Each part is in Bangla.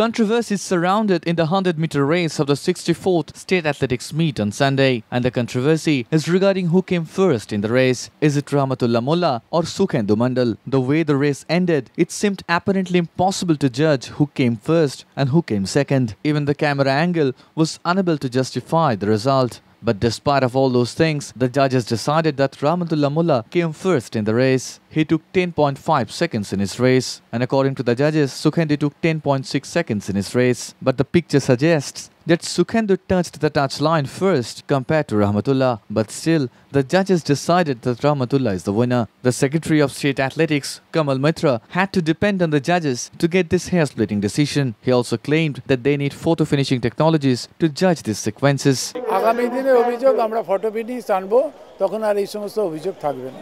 Controversies surrounded in the 100 meter race of the 64th State Athletics meet on Sunday, and the controversy is regarding who came first in the race. Is it Rahmatullah Mullah or Sukhendu Mandal? The way the race ended, it seemed apparently impossible to judge who came first and who came second. Even the camera angle was unable to justify the result. But despite of all those things, the judges decided that Rahmatullah Mullah came first in the race. He took 10.5 seconds in his race, and according to the judges, Sukhendu took 10.6 seconds in his race. But the picture suggests that Sukhendu touched the touch line first compared to Rahmatullah, but still, the judges decided that Rahmatullah is the winner. The Secretary of State Athletics, Kamal Mitra, had to depend on the judges to get this hair-splitting decision. He also claimed that they need photo finishing technologies to judge these sequences. আগামী দিনে অভিযোগ আমরা ফটো ফিনিশ আনবো তখন আর এই সমস্ত অভিযোগ থাকবে না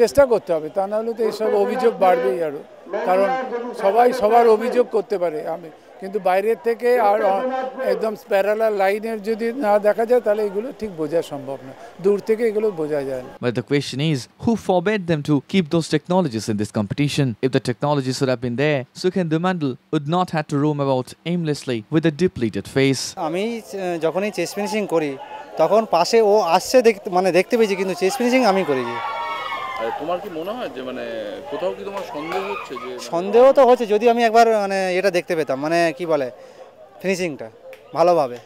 চেষ্টা করতে হবে তা নাহলে তো এইসব অভিযোগ বাড়বেই আরও কারণ সবাই সবার অভিযোগ করতে পারে আমি কিন্তু বাইরের থেকে আর একদম প্যারালা লাইনের যদি না দেখা যায় তাহলে এগুলো ঠিক বোঝা সম্ভব না। দূর থেকে এগুলো বোঝা যায় না। But the question is who forbade them to keep those technologies in this competition if the technologies would have been there so can the Mendel would not had to roam about aimlessly with a depleted face আমি যখনই চেস ফিনিশিং করি তখন পাশে ও আসছে দেখতে মানে দেখতে পেয়েছি কিন্তু চেস্ট ফিনিশিং আমি করেছি তোমার কি মনে হয় যে মানে কোথাও কি তোমার সন্দেহ হচ্ছে যে সন্দেহ তো হচ্ছে যদি আমি একবার মানে এটা দেখতে পেতাম মানে কি বলে ফিনিশিংটা ভালোভাবে।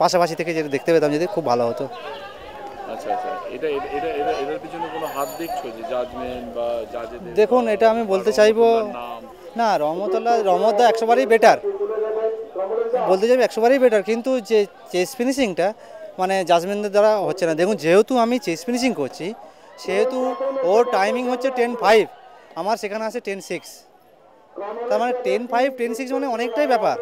পাশাপাশি থেকে যেটা দেখতে পেতাম যদি খুব ভালো হতো। আচ্ছা আচ্ছা এটা এটা এটা এটা- এটার পিছনে কোনো হাত দেখছ যে জাজমেন্ট বা জাজেদের দেখুন এটা আমি বলতে চাইব না রহমতুল্লাহ রহমতদা একশোবারই বেটার বলতে চাইব একশোবারই বেটার কিন্তু যে চেস ফিনিশিংটা মানে জাজমেন্টের দ্বারা হচ্ছে না। দেখুন যেহেতু আমি চেস ফিনিশিং করছি সেহেতু ওর টাইমিং হচ্ছে টেন ফাইভ আমার সেখানে আছে টেন সিক্স তার মানে টেন ফাইভ টেন সিক্স মানে অনেকটাই ব্যাপার।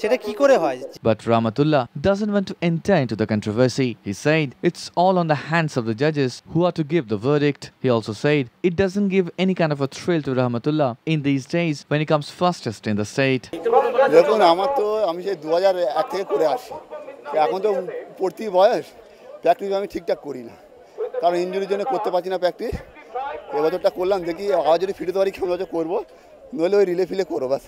সেটা কি করে হয়? But Rahmatullah doesn't want to enter into the controversy he said it's all on the hands of the জাজেস who are to give the verdict he also said it doesn't give any kind of a thrill to Rahmatullah in this days when it comes fastest in the side দেখুন আমার তো আমি সেই দু হাজার এক থেকে করে আসি। এখন তো পড়তি বয়স। প্র্যাকটিস আমি ঠিকঠাক করি না। কারণ ইঞ্জুরির জন্য করতে পারছি না প্র্যাকটিস এবছরটা করলাম, দেখি আবার যদি ফিরতে পারি বছর করব। নইলে ওই রিলে ফিলে করব, ব্যাস।